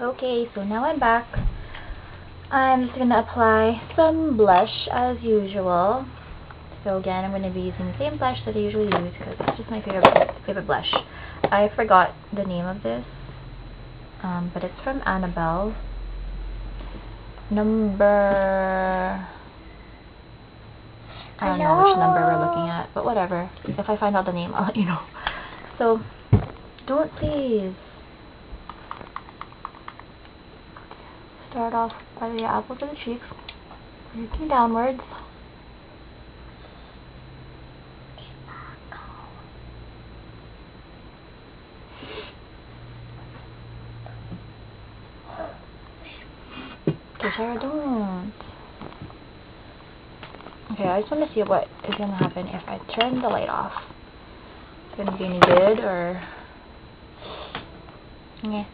Okay, so now I'm back. I'm just going to apply some blush as usual. So again, I'm going to be using the same blush that I usually use because it's just my favorite favorite blush. I forgot the name of this, um, but it's from Annabelle. Number... I don't know which number we're looking at, but whatever. If I find out the name, I'll let you know. So, don't please. Start off by the apples of the cheeks, working downwards. Okay, don't. Okay, I just want to see what is going to happen if I turn the light off. It's going to be any good or... Yeah.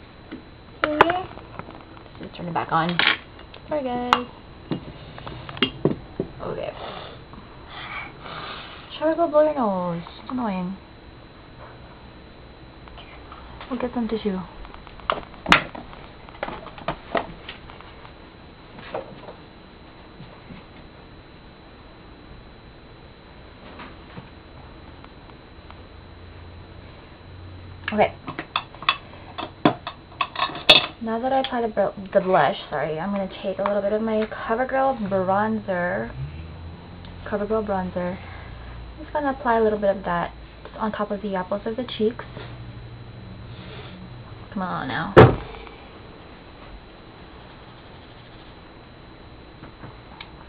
Let's turn it back on. Sorry guys. Okay. Shower, go blow your nose. It's annoying. We'll get some tissue. Okay. Now that I applied the, the blush, sorry, I'm going to take a little bit of my CoverGirl bronzer, CoverGirl bronzer. I'm just going to apply a little bit of that on top of the apples of the cheeks. Come on now.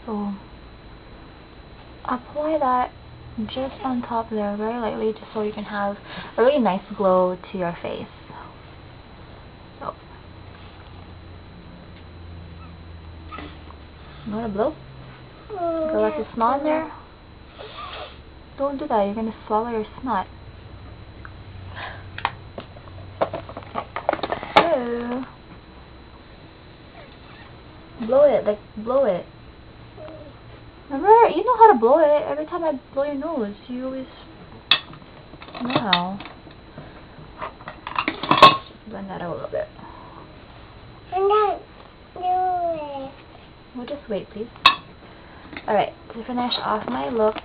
So, apply that just on top there very lightly just so you can have a really nice glow to your face. So, you want to blow? Go let the snot in there. Don't do that, you're to swallow your snot. Blow it, like blow it. Remember, you know how to blow it. Every time I blow your nose, you always know. Blend that out a little bit. Not doing it. Just wait, please. Alright, to finish off my look,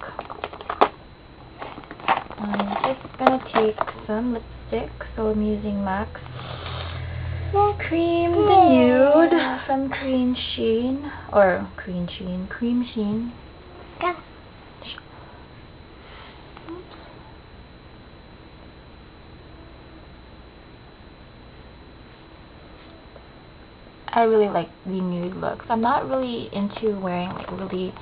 I'm just going to take some lipstick. So I'm using MAC's Creme d'Nude from Cream Sheen. Or Cream Sheen. Cremesheen. Yeah. I really like the nude looks. I'm not really into wearing like really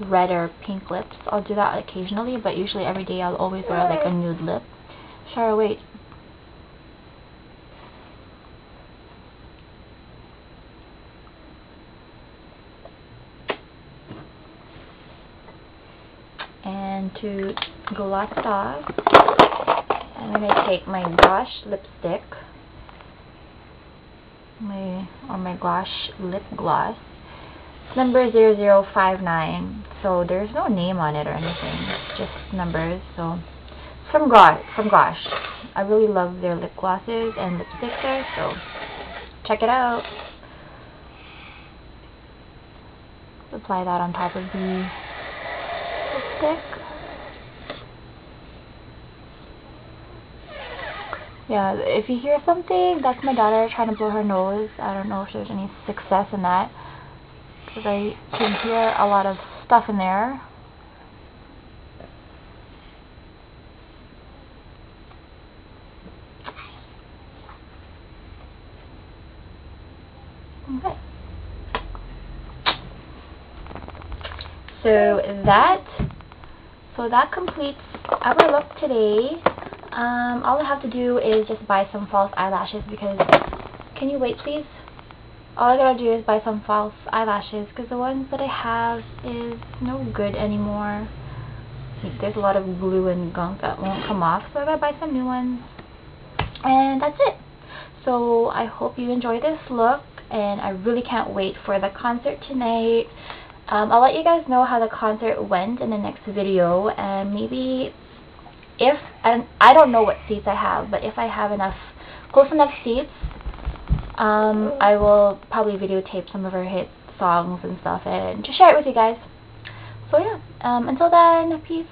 red or pink lips. I'll do that occasionally, but usually every day I'll always wear like a nude lip. Shara, wait. And to gloss off, I'm going to take my Gosh lipstick my or my Gosh lip gloss. Number 0059. So there's no name on it or anything. Just numbers. So from Gosh. From Gosh. I really love their lip glosses and lipsticks there. So check it out. Apply that on top of the lipstick. Yeah, if you hear something, that's my daughter trying to blow her nose. I don't know if there's any success in that. Because I can hear a lot of stuff in there. Okay. So that, so that completes our look today. Um, all I have to do is just buy some false eyelashes because, can you wait please? All I gotta do is buy some false eyelashes because the ones that I have is no good anymore. There's a lot of glue and gunk that won't come off, so I gotta buy some new ones. And that's it. So I hope you enjoy this look, and I really can't wait for the concert tonight. Um, I'll let you guys know how the concert went in the next video, and maybe if, and I don't know what seats I have, but if I have enough, close enough seats, Um, I will probably videotape some of her hit songs and stuff and just share it with you guys. So yeah, um, until then, peace.